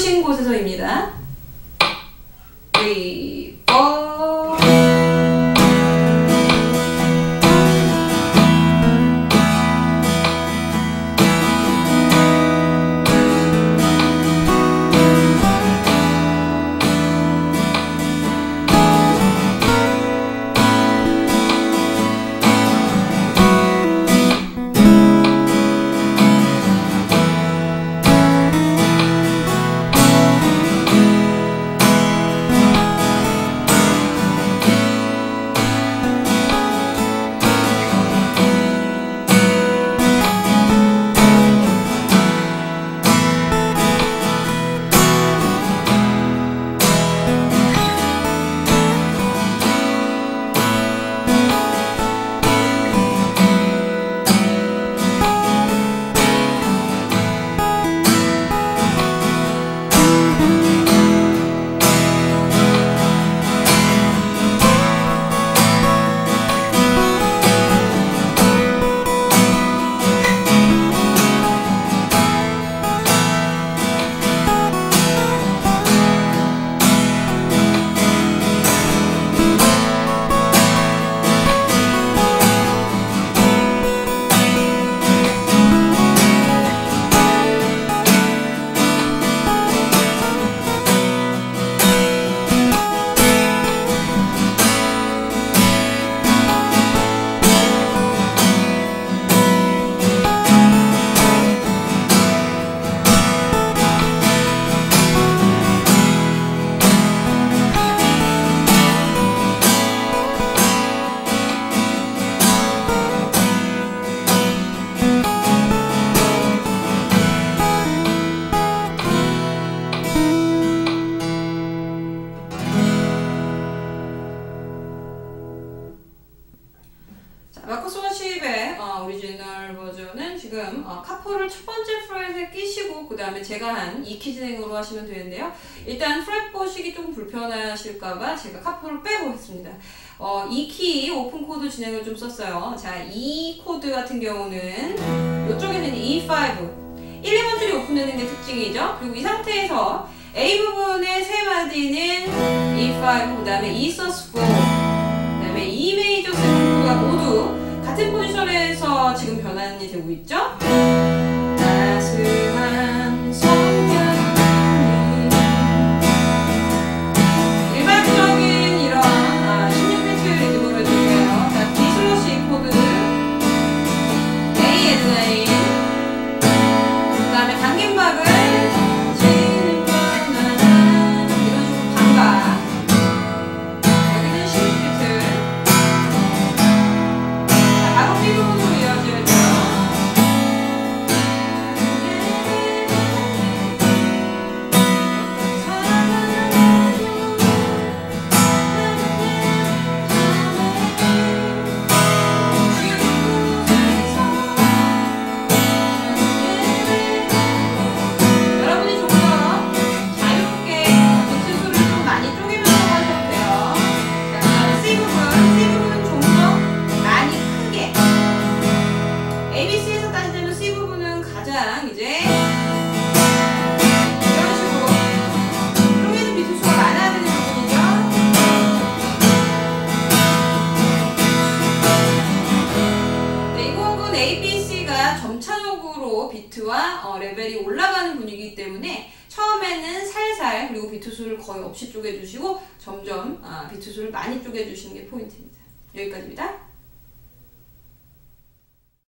비우신 곳에서입니다. 3, 4 지금 어, capo를 첫 번째 fret에 끼시고 그 다음에 제가 한 E키 진행으로 하시면 되는데요. 일단 fret 보시기 조금 불편하실까봐 제가 capo를 빼고 했습니다. 어, E키 오픈 코드 진행을 좀 썼어요. 자, 이 코드 같은 경우는 이쪽에는 E5 1, 2번 줄이 오픈되는 게 특징이죠. 그리고 이 상태에서 A 부분의 세 마디는 E5, 그 다음에 E sus4, 그 다음에 E major seven 코드가 모두 같은 포지션에서 지금 변환이 되고 있죠. 네, 이 곡은 ABC가 점차적으로 비트와 어, 레벨이 올라가는 분위기이기 때문에 처음에는 살살 그리고 비트 수를 거의 없이 쪼개주시고 점점 아, 비트 수를 많이 쪼개주시는 게 포인트입니다. 여기까지입니다.